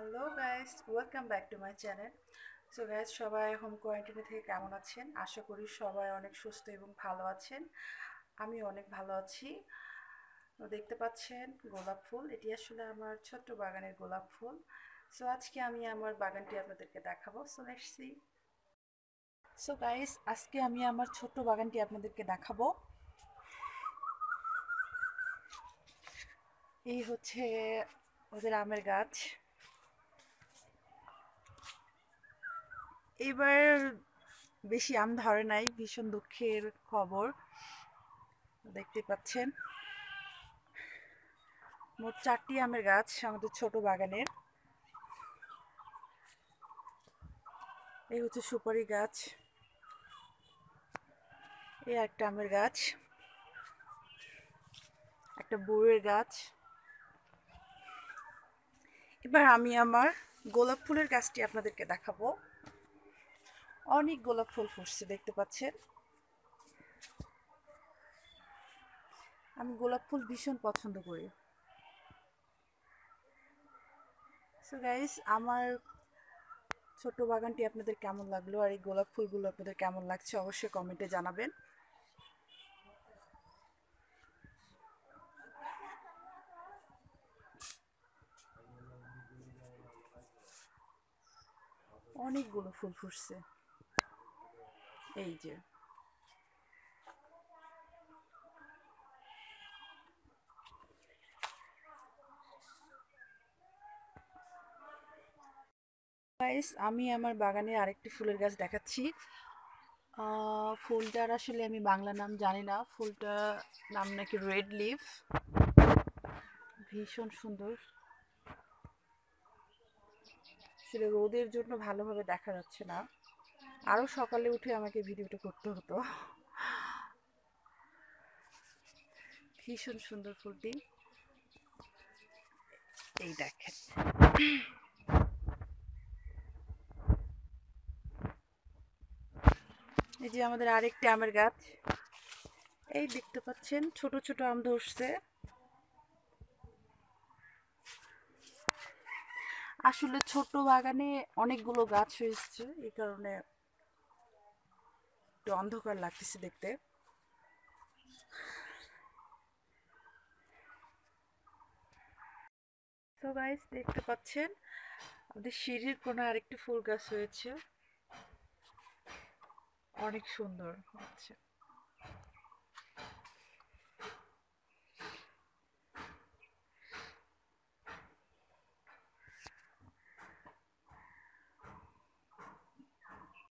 Hello guys welcome back to my channel so guys সবাই home কোয়ারেন্টাইনে থেকে কেমন আছেন? আশা করি সবাই অনেক সুস্থ এবং ভালো আছেন। আমি অনেক ভালো আছি। তো, দেখতে পাচ্ছেন গোলাপ ফুল। এটি আসলে আমার ছোট্ট বাগানের গোলাপ ফুল। সো আজকে আমি আমার বাগানটি আপনাদেরকে দেখাবো। সো লেটস সো গাইস আজকে আমি আমার ছোট্ট বাগানটি আপনাদেরকে দেখাবো। এই হচ্ছে ওদের আমের গাছ। এবার বেশি আম ধরে নাই, ভীষণ দুঃখের খবর। দেখতে পাচ্ছেন, মোট চারটি আমের গাছ আমাদের ছোট বাগানের। এই হচ্ছে সুপারি গাছ। এই একটা আমের গাছ, একটা বউয়ের গাছ। এবার আমি আমার গোলাপ ফুলের গাছটি আপনাদেরকে দেখাবো। অনেক গোলাপ ফুল ফুটছে, দেখতে পাচ্ছেন? আমি গোলাপ ফুল ভীষণ পছন্দ করি। সো গাইস আমার ছোট্ট বাগানটি আপনাদের কেমন লাগল আর এই গোলাপ ফুলগুলো আপনাদের কেমন লাগছে অবশ্যই কমেন্টে জানাবেন। অনেকগুলো ফুল ফুটছে। এই যে। গাইস আমি আমার বাগানে আরেকটি ফুলের গাছ দেখাচ্ছি। ফুলটার আসলে আমি বাংলা নাম জানি না। ফুলটা নাম নাকি রেড লিফ ভীষণ সুন্দর। সেটা রোদের জন্য ভালোভাবে দেখা যাচ্ছে না। আরও সকালে উঠে আমাকে ভিডিওটা করতে হতো। ভীষণ সুন্দর ফুলটি। এই দেখেন। এই যে আমাদের আরেকটি আমের গাছ। এই দেখতে পাচ্ছেন, ছোট ছোট আম ধরছে। আসলে ছোট বাগানে অনেকগুলো গাছ হয়েছে, এই কারণে একটু অন্ধকার লাগতেছে দেখতে। সো গাইস দেখতে পাচ্ছেন, আমাদের সিঁড়ির কোনো আরেকটি ফুল গাছ হয়েছে। অনেক সুন্দর হচ্ছে।